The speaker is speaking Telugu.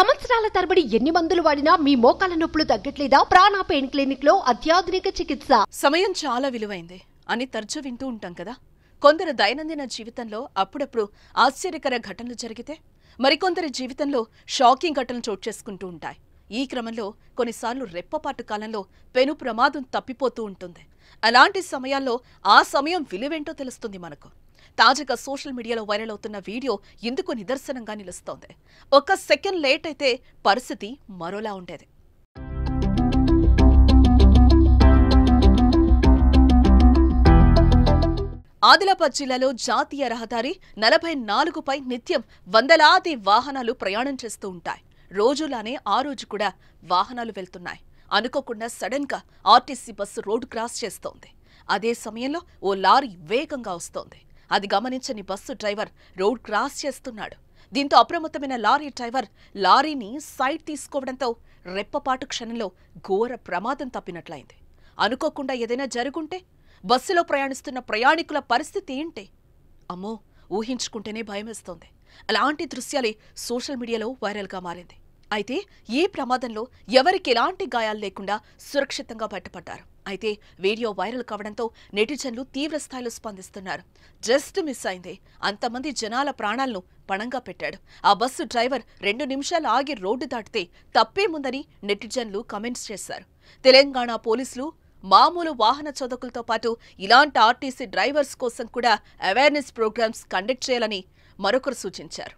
సంవత్సరాల తరబడి ఎన్ని మందులు వాడినా మీ మోకాల నొప్పులు తగ్గట్లేదా? ప్రాణ పెయిన్ క్లినిక్లో అత్యాధునిక చికిత్స. సమయం చాలా విలువైంది. అని తరచూ వింటూ ఉంటాం కదా. కొందరు దైనందిన జీవితంలో అప్పుడప్పుడు ఆశ్చర్యకర ఘటనలు జరిగితే మరికొందరి జీవితంలో షాకింగ్ ఘటనలు చోటు చేసుకుంటూ ఉంటాయి. ఈ క్రమంలో కొన్నిసార్లు రెప్పపాటు కాలంలో పెను ప్రమాదం తప్పిపోతూ ఉంటుంది. అలాంటి సమయాల్లో ఆ సమయం విలువేంటో తెలుస్తుంది మనకు. తాజాగా సోషల్ మీడియాలో వైరల్ అవుతున్న వీడియో ఇందుకు నిదర్శనంగా నిలుస్తోంది. ఒక్క సెకండ్ లేట్ అయితే పరిస్థితి మరోలా ఉండేది. ఆదిలాబాద్ జిల్లాలో జాతీయ రహదారి నలభై నాలుగుపై నిత్యం వందలాది వాహనాలు ప్రయాణం చేస్తూ ఉంటాయి. రోజులానే ఆ రోజు కూడా వాహనాలు వెళ్తున్నాయి. అనుకోకుండా సడన్గా ఆర్టీసీ బస్సు రోడ్డు క్రాస్ చేస్తోంది. అదే సమయంలో ఓ లారీ వేగంగా వస్తోంది. అది గమనించని బస్సు డ్రైవర్ రోడ్ క్రాస్ చేస్తున్నాడు. దీంతో అప్రమత్తమైన లారీ డ్రైవర్ లారీని సైడ్ తీసుకోవడంతో రెప్పపాటు క్షణంలో ఘోర ప్రమాదం తప్పినట్లయింది. అనుకోకుండా ఏదైనా జరుగుంటే బస్సులో ప్రయాణిస్తున్న ప్రయాణికుల పరిస్థితి ఏంటి? అమ్మో ఊహించుకుంటేనే భయమేస్తోంది. అలాంటి దృశ్యాలే సోషల్ మీడియాలో వైరల్గా మారింది. అయితే ఈ ప్రమాదంలో ఎవరికి ఎలాంటి గాయాలు లేకుండా సురక్షితంగా బయటపడ్డారు? అయితే వీడియో వైరల్ కావడంతో నెటిజన్లు తీవ్ర స్థాయిలో స్పందిస్తున్నారు. జస్ట్ మిస్ అయింది. అంతమంది జనాల ప్రాణాలను పణంగా పెట్టాడు. ఆ బస్సు డ్రైవర్ రెండు నిమిషాలు ఆగి రోడ్డు దాటితే తప్పేముందని నెటిజన్లు కమెంట్స్ చేశారు. తెలంగాణ పోలీసులు మామూలు వాహన చోదకులతో పాటు ఇలాంటి ఆర్టీసీ డ్రైవర్స్ కోసం కూడా అవేర్నెస్ ప్రోగ్రామ్స్ కండక్ట్ చేయాలని మరొకరు సూచించారు.